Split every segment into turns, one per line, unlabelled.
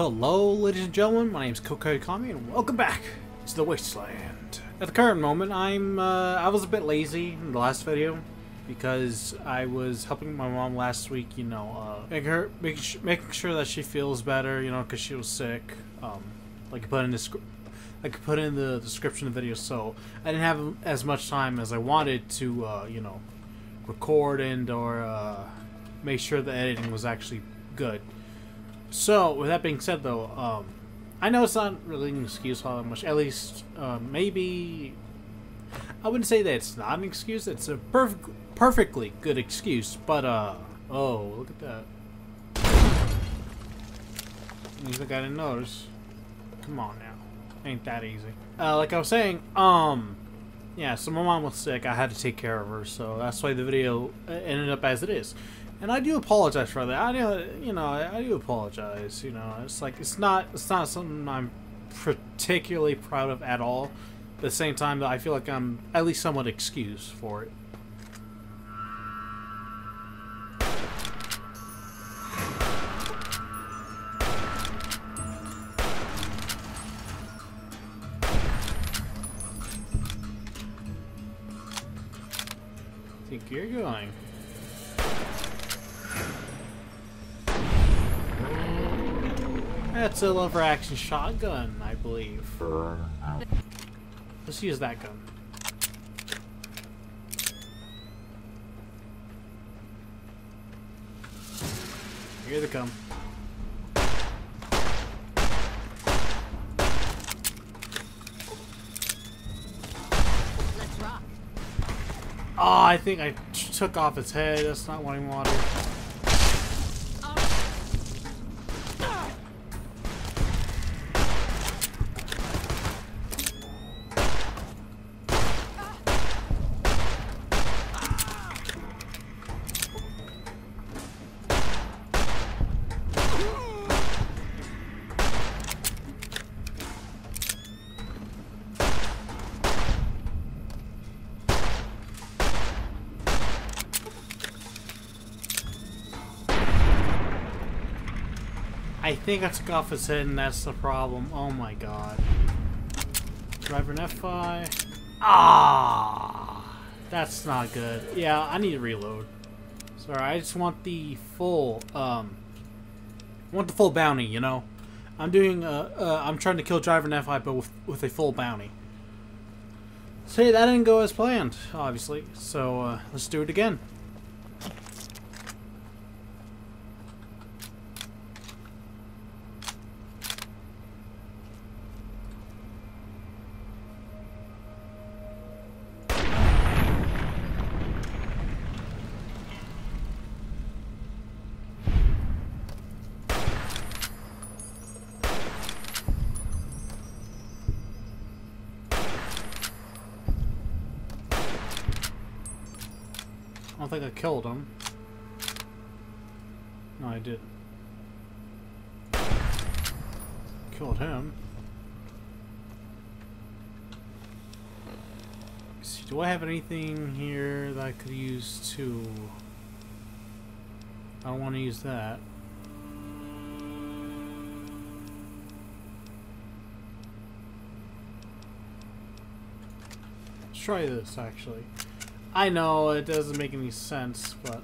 Hello, ladies and gentlemen. My name is Kokai Kami, and welcome back to the Wasteland. At the current moment, I'm uh, I was a bit lazy in the last video because I was helping my mom last week. You know, uh, making her making, making sure that she feels better. You know, because she was sick. Um, like I put in. I could put in the description of the video, so I didn't have as much time as I wanted to, uh, you know, record and or uh, make sure the editing was actually good. So, with that being said, though, um, I know it's not really an excuse all that much. At least, uh, maybe I wouldn't say that it's not an excuse. It's a perfect, perfectly good excuse. But uh, oh, look at that. You think I didn't notice? Come on now, ain't that easy? Uh, like I was saying, um, yeah. So my mom was sick. I had to take care of her. So that's why the video ended up as it is and I do apologize for that. I do, you know, I do apologize. You know, it's like it's not, it's not something I'm particularly proud of at all. At the same time, I feel like I'm at least somewhat excused for it. Think you're going. That's a lever action shotgun, I believe. Let's use that gun. Here they come. Oh, I think I took off its head. That's not wanting water. I think I took off his head and that's the problem. Oh my god. Driver Nephi. Ah! That's not good. Yeah, I need to reload. Sorry, I just want the full, um... Want the full bounty, you know? I'm doing, uh, uh I'm trying to kill Driver Nephi, but with, with a full bounty. Yeah, that didn't go as planned, obviously. So, uh, let's do it again. Killed him. No, I did. Killed him. See, do I have anything here that I could use to... I don't want to use that. Let's try this, actually. I know it doesn't make any sense, but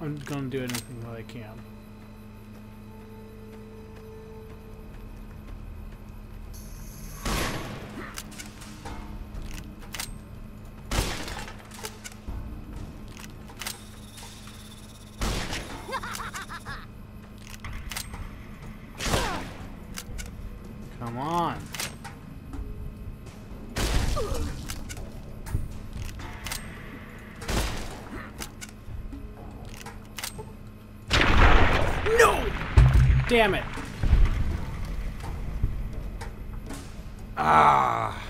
I'm gonna do anything that I can. Damn it. Ah.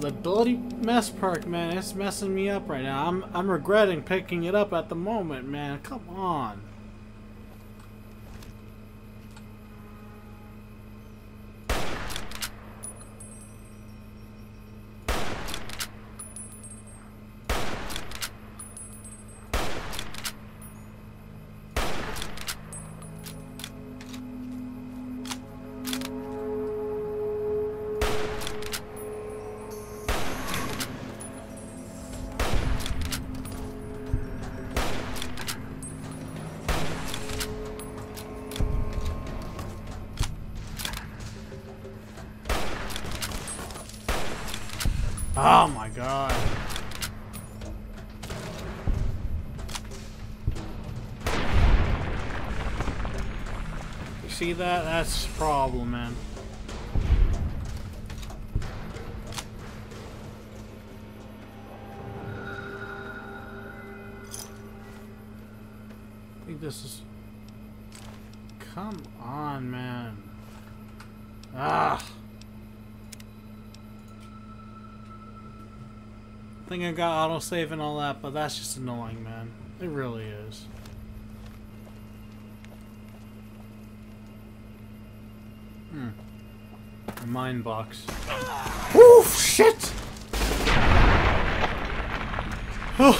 The bloody mess perk, man, it's messing me up right now. I'm I'm regretting picking it up at the moment, man. Come on. Oh my god. You see that? That's the problem, man. I think I got autosave and all that, but that's just annoying, man. It really is. Hmm. A mine box. Oof! Shit! that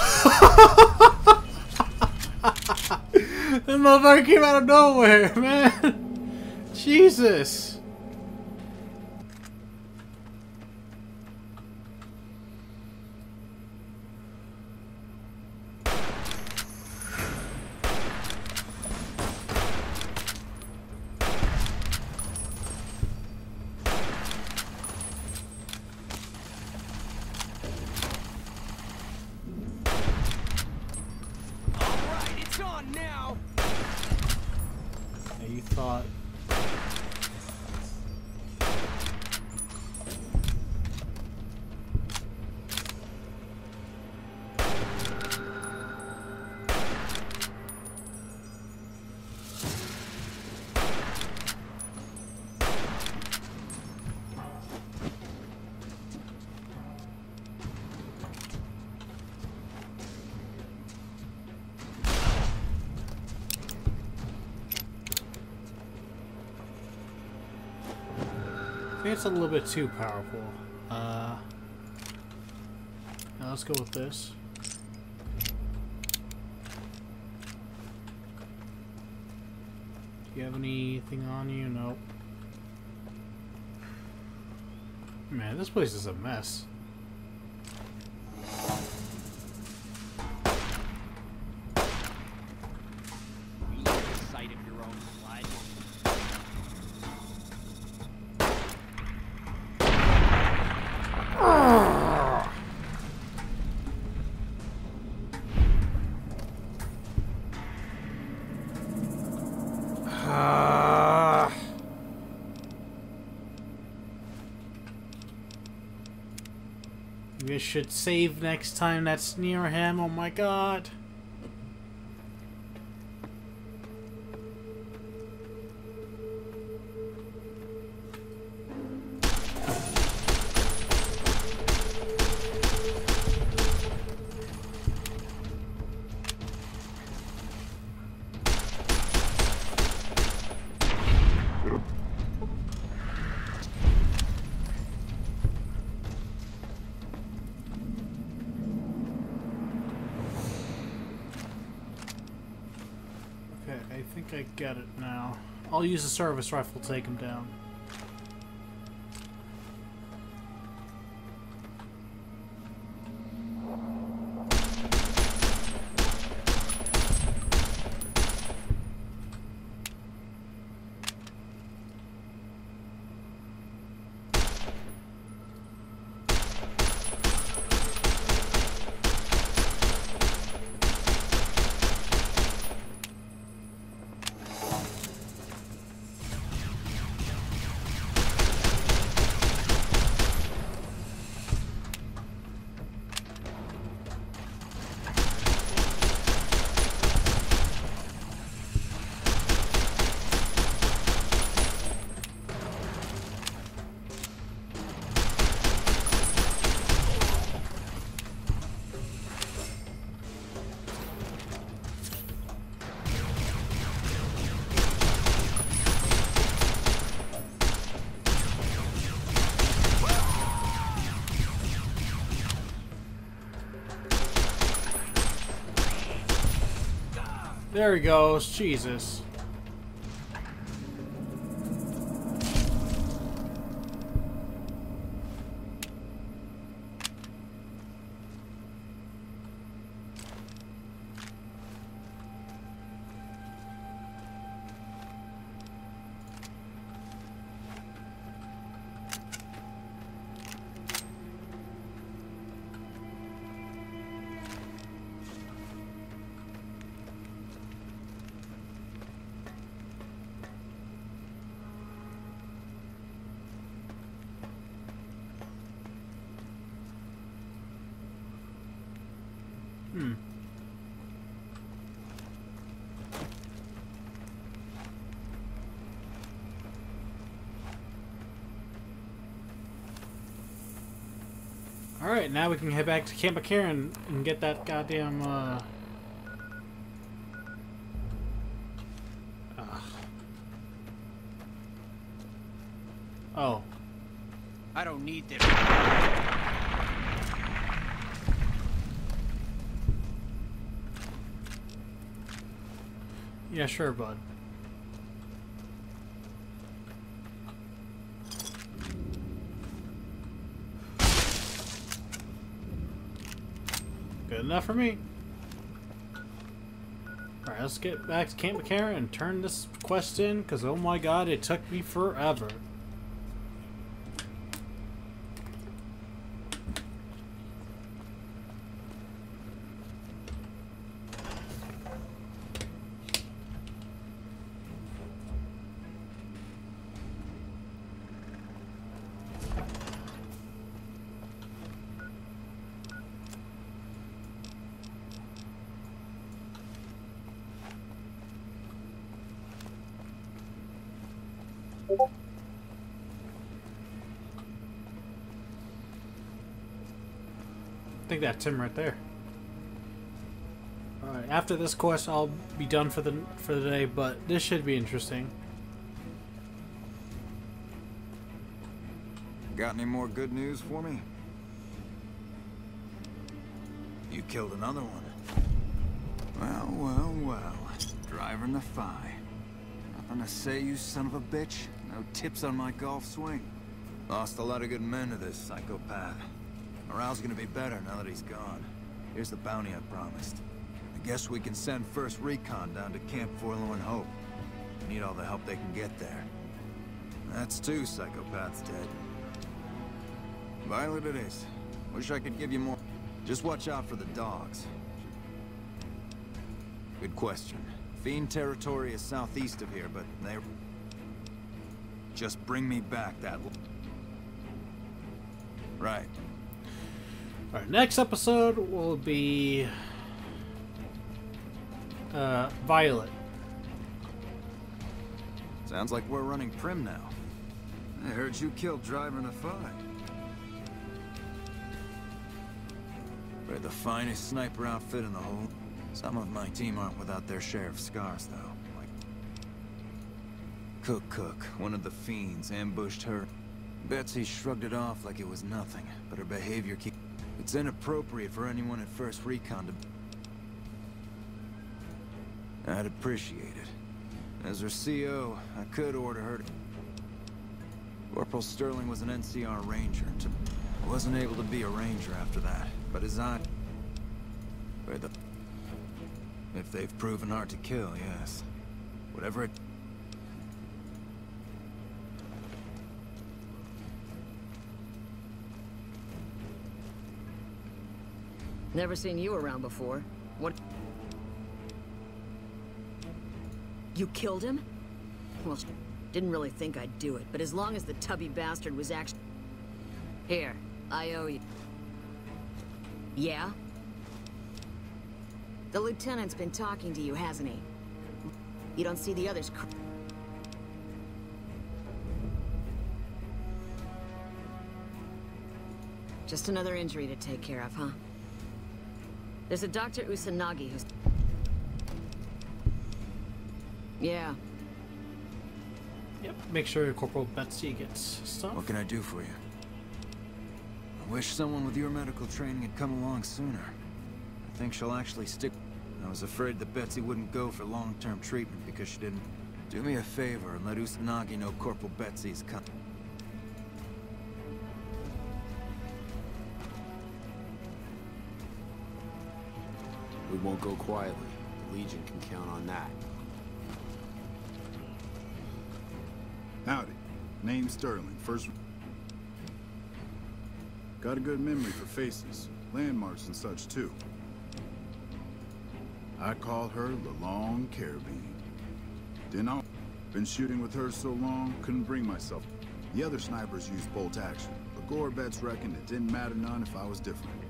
motherfucker came out of nowhere, man! Jesus!
It's
a little bit too powerful. Uh, now let's go with this. Do you have anything on you? Nope. Man, this place is a mess. Should save next time that's near him. Oh my god. Now. I'll use the service rifle to take him down. There he goes. Jesus. Alright, now we can head back to Camp McCarran and get that goddamn, uh... Ugh. Oh.
I don't need this.
Yeah, sure, bud. Enough for me. Alright, let's get back to Camp McCarran and turn this quest in, because oh my god, it took me forever. Think that's him right there. Alright, after this quest I'll be done for the for the day, but this should be interesting.
Got any more good news for me? You killed another one. Well, well, well. Driver Nephi. Nothing to say, you son of a bitch? No tips on my golf swing? Lost a lot of good men to this psychopath. Morale's gonna be better now that he's gone. Here's the bounty I promised. I guess we can send first recon down to Camp Forlorn Hope. We need all the help they can get there. That's two psychopaths dead. Violet it is. Wish I could give you more. Just watch out for the dogs. Good question. Fiend territory is southeast of here, but they... Just bring me back that... Right.
Alright, next episode will be uh, Violet.
Sounds like we're running prim now. I heard you killed Driver Nephi. We're the finest sniper outfit in the whole... Some of my team aren't without their share of scars, though. Like... Cook Cook, one of the fiends, ambushed her. Betsy shrugged it off like it was nothing, but her behavior keep... It's inappropriate for anyone at First Recon to... I'd appreciate it. As her CO, I could order her to... Corporal Sterling was an NCR ranger. and I wasn't able to be a ranger after that, but his eye... Where the... If they've proven hard to kill, yes. Whatever it...
Never seen you around before. What? You killed him? Well, didn't really think I'd do it, but as long as the tubby bastard was actually... Here, I owe you. Yeah? The lieutenant's been talking to you, hasn't he? You don't see the others Just another injury to take care of, huh? There's a Dr. Usanagi who's... Yeah.
Yep, make sure Corporal Betsy gets stuff.
What can I do for you? I wish someone with your medical training had come along sooner. I think she'll actually stick... I was afraid that Betsy wouldn't go for long-term treatment because she didn't... Do me a favor and let Usanagi know Corporal Betsy's coming.
We won't go quietly. The Legion can count on that.
Howdy. Name Sterling. First. Got a good memory for faces, landmarks and such too. I call her the Long Carabine. Didn't I? Been shooting with her so long, couldn't bring myself. The other snipers used bolt action, but Gorobets reckoned it didn't matter none if I was different.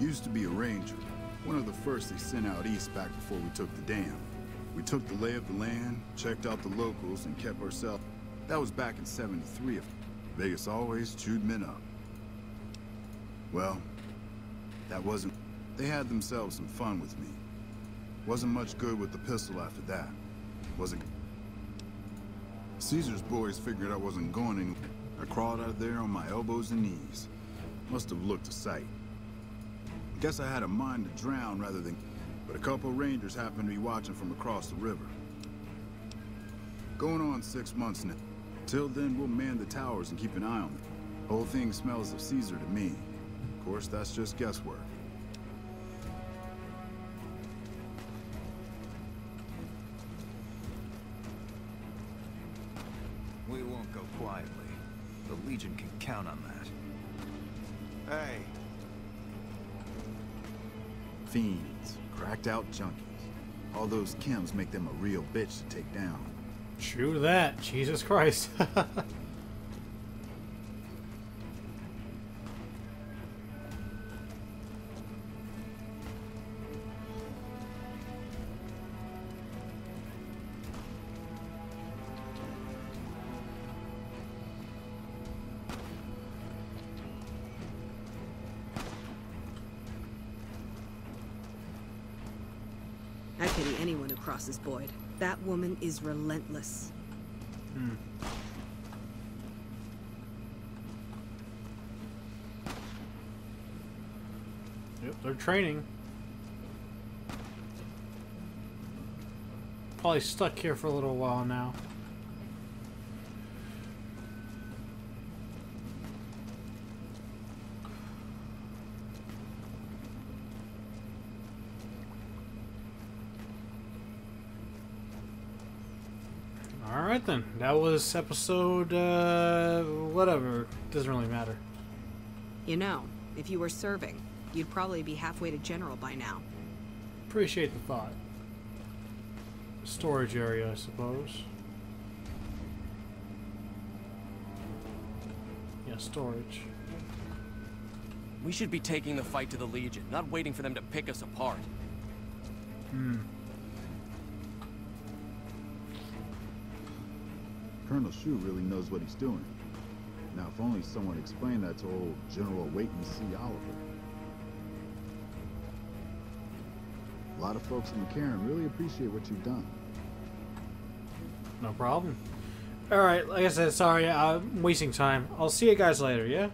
Used to be a ranger, one of the first they sent out east back before we took the dam. We took the lay of the land, checked out the locals, and kept ourselves. That was back in 73. Vegas always chewed men up. Well, that wasn't... They had themselves some fun with me. Wasn't much good with the pistol after that. Wasn't... Caesar's boys figured I wasn't going anywhere. I crawled out of there on my elbows and knees. Must have looked a sight. Guess I had a mind to drown rather than... But a couple rangers happened to be watching from across the river. Going on six months now. Till then, we'll man the towers and keep an eye on them. Whole thing smells of Caesar to me. Of course, that's just guesswork.
We won't go quietly. The Legion can count on that.
Fiends, cracked out junkies. All those chems make them a real bitch to take down.
True to that. Jesus Christ.
crosses Boyd. That woman is relentless. Hmm.
yep, they're training. Probably stuck here for a little while now. Alright then, that was episode, uh, whatever. Doesn't really matter.
You know, if you were serving, you'd probably be halfway to general by now.
Appreciate the thought. Storage area, I suppose. Yeah, storage.
We should be taking the fight to the Legion, not waiting for them to pick us apart.
Colonel Hsu really knows what he's doing. Now, if only someone explained that to old General Wait and See Oliver. A lot of folks in McCarran really appreciate what you've done.
No problem. Alright, like I said, sorry, I'm wasting time. I'll see you guys later, yeah?